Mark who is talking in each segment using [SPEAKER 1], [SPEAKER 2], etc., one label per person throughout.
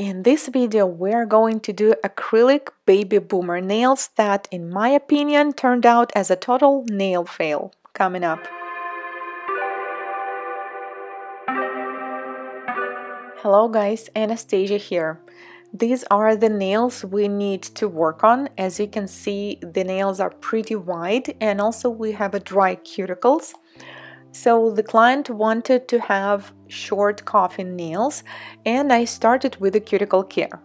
[SPEAKER 1] In this video we're going to do acrylic baby boomer nails that in my opinion turned out as a total nail fail. Coming up. Hello guys, Anastasia here. These are the nails we need to work on. As you can see, the nails are pretty wide and also we have a dry cuticles. So the client wanted to have short coffin nails and I started with the cuticle care.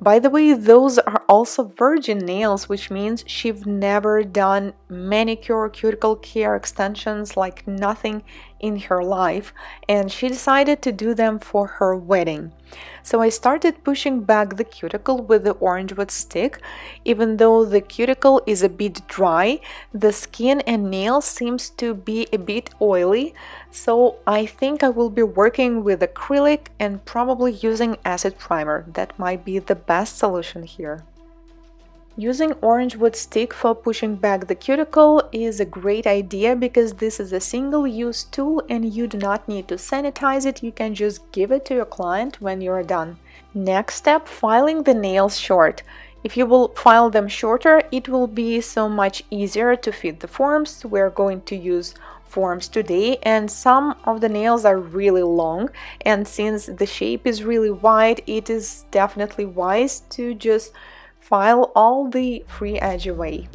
[SPEAKER 1] By the way, those are also virgin nails, which means she's never done manicure, cuticle care extensions, like nothing in her life, and she decided to do them for her wedding. So I started pushing back the cuticle with the orange wood stick. Even though the cuticle is a bit dry, the skin and nail seems to be a bit oily, so I think I will be working with acrylic and probably using acid primer. That might be the best solution here. Using orange wood stick for pushing back the cuticle is a great idea because this is a single-use tool and you do not need to sanitize it, you can just give it to your client when you're done. Next step, filing the nails short. If you will file them shorter, it will be so much easier to fit the forms. We're going to use forms today and some of the nails are really long and since the shape is really wide, it is definitely wise to just File all the free edge away.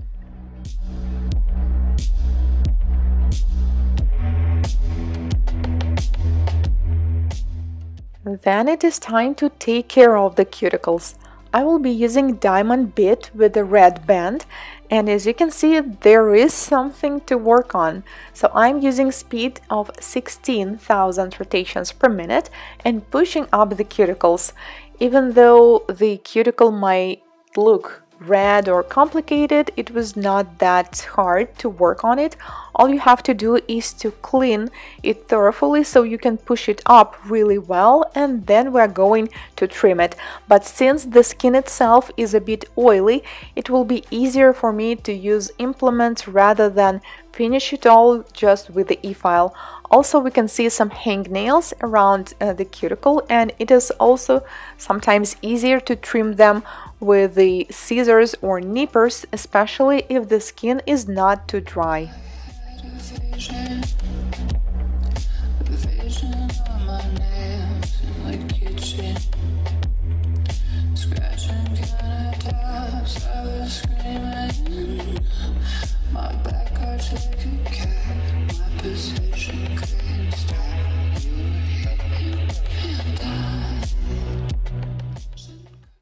[SPEAKER 1] Then it is time to take care of the cuticles. I will be using diamond bit with a red band and as you can see there is something to work on. So I'm using speed of 16,000 rotations per minute and pushing up the cuticles. Even though the cuticle might look red or complicated, it was not that hard to work on it. All you have to do is to clean it thoroughly so you can push it up really well and then we're going to trim it. But since the skin itself is a bit oily, it will be easier for me to use implements rather than finish it all just with the e-file. Also, we can see some hangnails around uh, the cuticle and it is also sometimes easier to trim them with the scissors or nippers, especially if the skin is not too dry.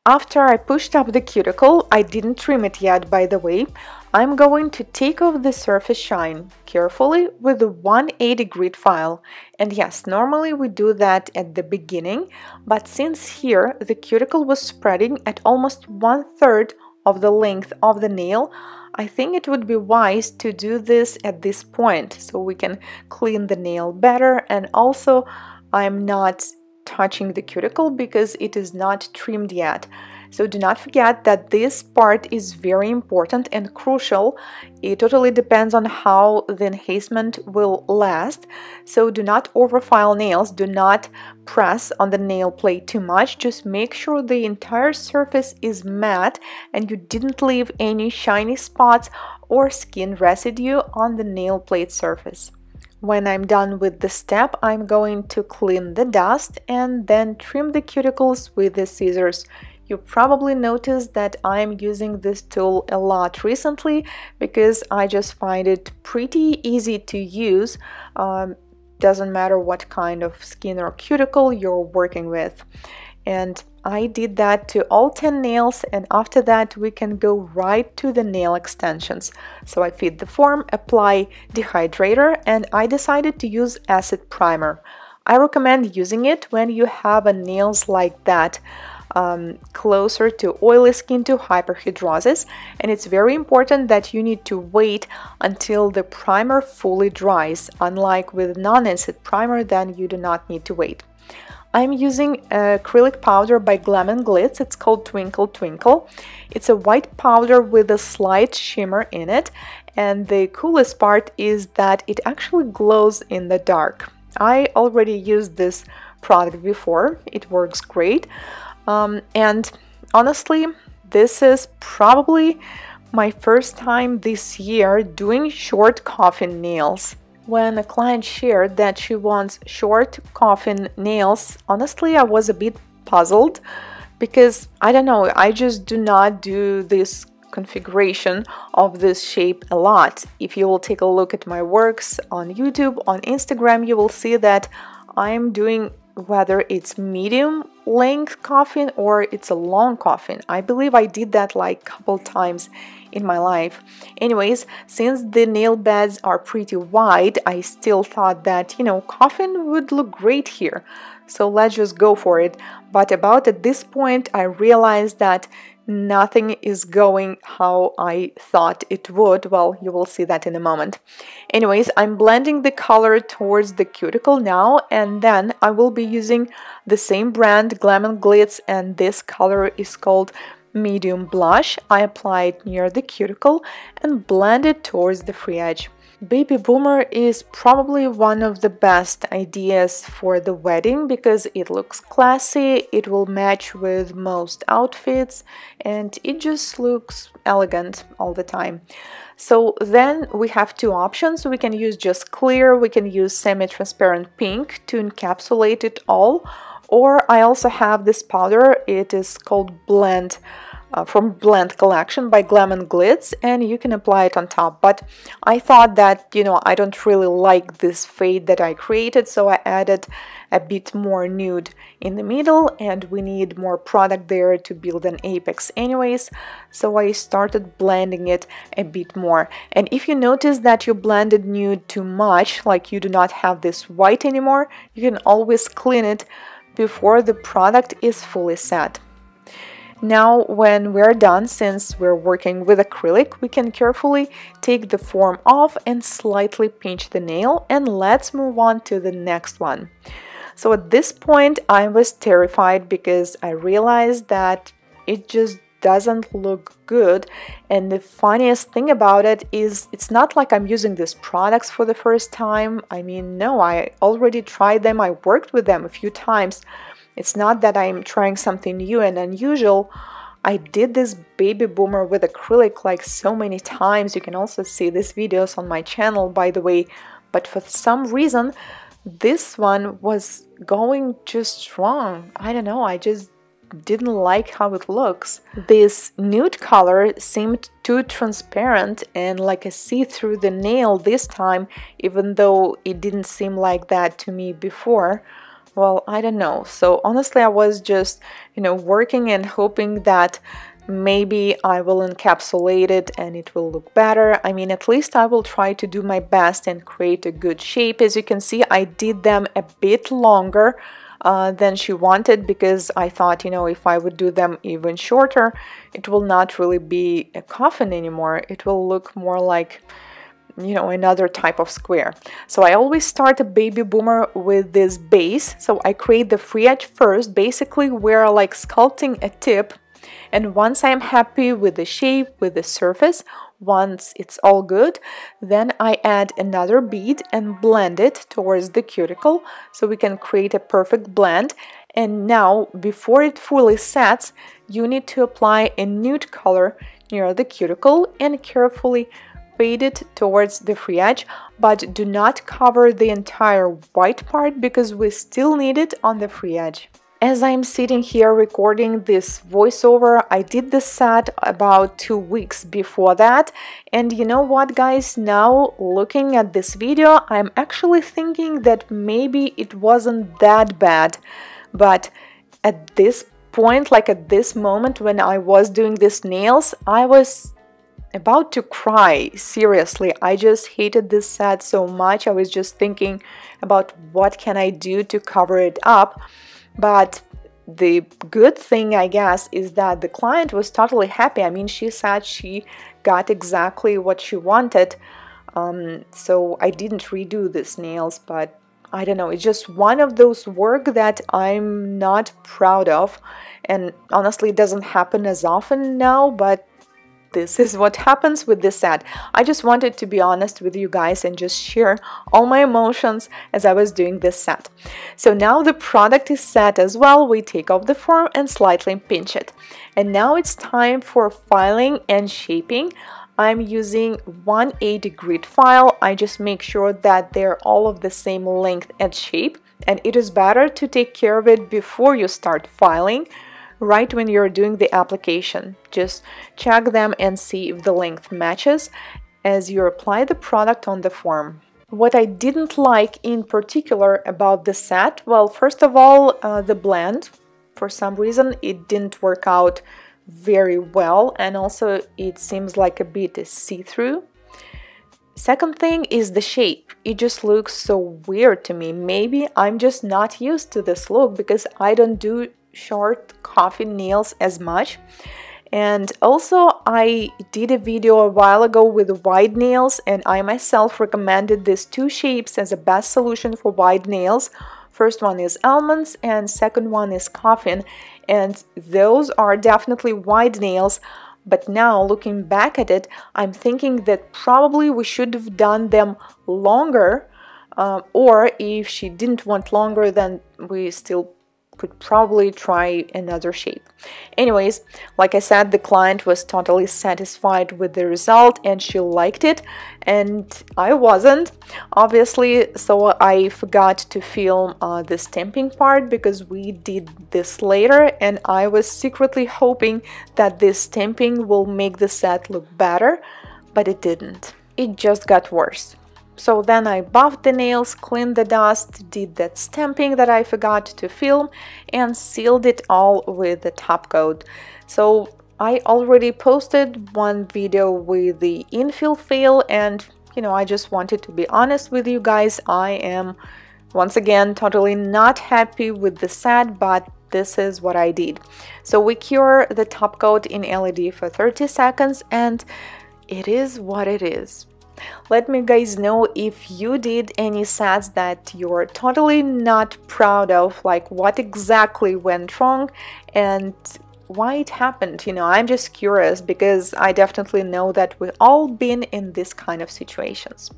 [SPEAKER 1] After I pushed up the cuticle, I didn't trim it yet by the way, I'm going to take off the surface shine carefully with the 180 grit file. And yes, normally we do that at the beginning, but since here the cuticle was spreading at almost one third of the length of the nail, I think it would be wise to do this at this point so we can clean the nail better and also I'm not touching the cuticle because it is not trimmed yet. So do not forget that this part is very important and crucial. It totally depends on how the enhancement will last. So do not overfile nails, do not press on the nail plate too much. Just make sure the entire surface is matte and you didn't leave any shiny spots or skin residue on the nail plate surface. When I'm done with the step, I'm going to clean the dust and then trim the cuticles with the scissors. You probably noticed that I'm using this tool a lot recently because I just find it pretty easy to use. Um, doesn't matter what kind of skin or cuticle you're working with and I did that to all 10 nails and after that we can go right to the nail extensions. So I feed the form, apply dehydrator and I decided to use acid primer. I recommend using it when you have a nails like that um, closer to oily skin to hyperhidrosis and it's very important that you need to wait until the primer fully dries unlike with non-acid primer then you do not need to wait I'm using acrylic powder by Glam and Glits. It's called Twinkle Twinkle. It's a white powder with a slight shimmer in it. And the coolest part is that it actually glows in the dark. I already used this product before. It works great. Um, and honestly, this is probably my first time this year doing short coffin nails. When a client shared that she wants short coffin nails, honestly, I was a bit puzzled because I don't know, I just do not do this configuration of this shape a lot. If you will take a look at my works on YouTube, on Instagram, you will see that I'm doing whether it's medium length coffin or it's a long coffin. I believe I did that like a couple times in my life. Anyways, since the nail beds are pretty wide, I still thought that, you know, coffin would look great here. So let's just go for it. But about at this point, I realized that nothing is going how I thought it would. Well, you will see that in a moment. Anyways, I'm blending the color towards the cuticle now and then I will be using the same brand Glam and Glits and this color is called medium blush. I apply it near the cuticle and blend it towards the free edge. Baby Boomer is probably one of the best ideas for the wedding because it looks classy, it will match with most outfits, and it just looks elegant all the time. So then we have two options. We can use just clear, we can use semi-transparent pink to encapsulate it all, or I also have this powder, it is called Blend uh, from Blend Collection by Glam and Glits and you can apply it on top. But I thought that you know I don't really like this fade that I created so I added a bit more nude in the middle and we need more product there to build an apex anyways. So I started blending it a bit more. And if you notice that you blended nude too much like you do not have this white anymore you can always clean it before the product is fully set. Now when we're done, since we're working with acrylic, we can carefully take the form off and slightly pinch the nail and let's move on to the next one. So at this point I was terrified because I realized that it just doesn't look good and the funniest thing about it is it's not like I'm using these products for the first time. I mean no I already tried them. I worked with them a few times it's not that I'm trying something new and unusual. I did this baby boomer with acrylic like so many times. You can also see these videos on my channel, by the way. But for some reason, this one was going just wrong. I don't know, I just didn't like how it looks. This nude color seemed too transparent and like a see-through the nail this time, even though it didn't seem like that to me before well i don't know so honestly i was just you know working and hoping that maybe I will encapsulate it and it will look better. I mean, at least I will try to do my best and create a good shape. As you can see, I did them a bit longer uh, than she wanted because I thought, you know, if I would do them even shorter, it will not really be a coffin anymore. It will look more like you know another type of square. So I always start a baby boomer with this base. So I create the free edge first basically we're like sculpting a tip. And once I'm happy with the shape with the surface once it's all good then I add another bead and blend it towards the cuticle. So we can create a perfect blend. And now before it fully sets you need to apply a nude color near the cuticle and carefully fade it towards the free edge, but do not cover the entire white part because we still need it on the free edge. As I'm sitting here recording this voiceover, I did the set about two weeks before that. And you know what, guys? Now, looking at this video, I'm actually thinking that maybe it wasn't that bad. But at this point, like at this moment when I was doing these nails, I was about to cry. Seriously, I just hated this set so much. I was just thinking about what can I do to cover it up. But the good thing, I guess, is that the client was totally happy. I mean, she said she got exactly what she wanted. Um, so I didn't redo these nails, but I don't know. It's just one of those work that I'm not proud of. And honestly, it doesn't happen as often now, but this is what happens with this set. I just wanted to be honest with you guys and just share all my emotions as I was doing this set. So now the product is set as well. We take off the form and slightly pinch it. And now it's time for filing and shaping. I'm using 180 grit file. I just make sure that they're all of the same length and shape. And it is better to take care of it before you start filing right when you're doing the application. Just check them and see if the length matches as you apply the product on the form. What I didn't like in particular about the set, well, first of all, uh, the blend. For some reason, it didn't work out very well and also it seems like a bit see-through. Second thing is the shape. It just looks so weird to me. Maybe I'm just not used to this look because I don't do short coffin nails as much. And also I did a video a while ago with wide nails and I myself recommended these two shapes as a best solution for wide nails. First one is almonds and second one is coffin. And those are definitely wide nails but now looking back at it I'm thinking that probably we should have done them longer uh, or if she didn't want longer then we still could probably try another shape. Anyways, like I said, the client was totally satisfied with the result and she liked it and I wasn't, obviously, so I forgot to film uh, the stamping part because we did this later and I was secretly hoping that this stamping will make the set look better, but it didn't. It just got worse. So then I buffed the nails, cleaned the dust, did that stamping that I forgot to film and sealed it all with the top coat. So I already posted one video with the infill fail and you know I just wanted to be honest with you guys. I am once again totally not happy with the set but this is what I did. So we cure the top coat in LED for 30 seconds and it is what it is. Let me guys know if you did any sets that you're totally not proud of, like what exactly went wrong and why it happened. You know, I'm just curious because I definitely know that we've all been in this kind of situations.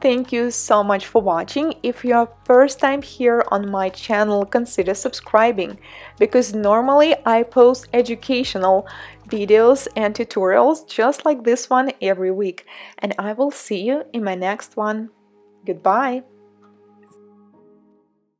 [SPEAKER 1] Thank you so much for watching. If you're first time here on my channel, consider subscribing because normally I post educational videos and tutorials just like this one every week and I will see you in my next one. Goodbye!